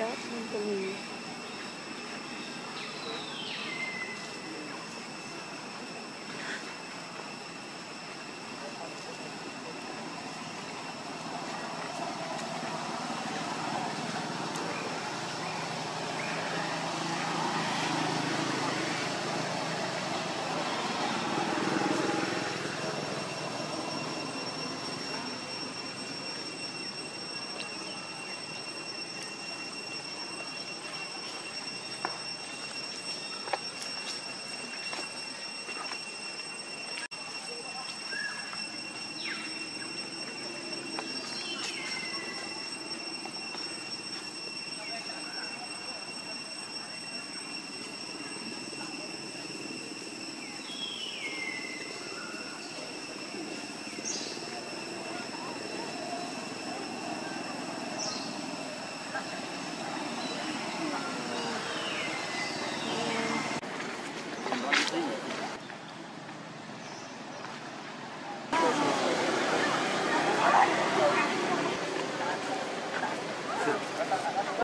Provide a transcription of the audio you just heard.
definitely believe